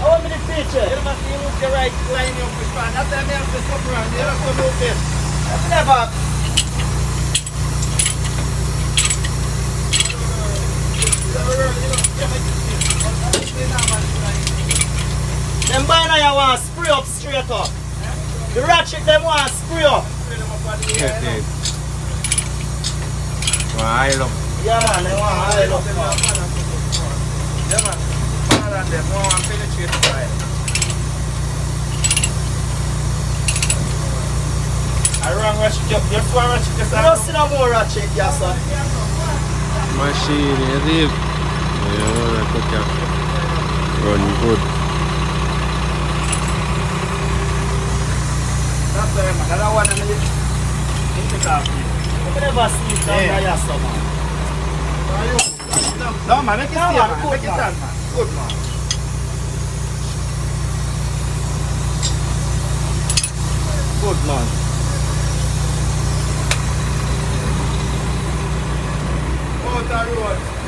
How many features? You must see move the right line you push pan. After I have to stop around, you have to move this. Them banner you want spray up straight up. The ratchet them want spray up. Okay. Wow, I love. Yeah man, they want I love. Yeah man. Them, no the fire. I run ratchet, you you four ratchet, start don't see no more ratchet, yes sir. Machine, is it? Yeah, cook up. Run good. That's the man. That one, it- it take off. You never it down there, yes sir man. No, man, make it good Make it stand, man. Good, man. Good man. Out the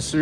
just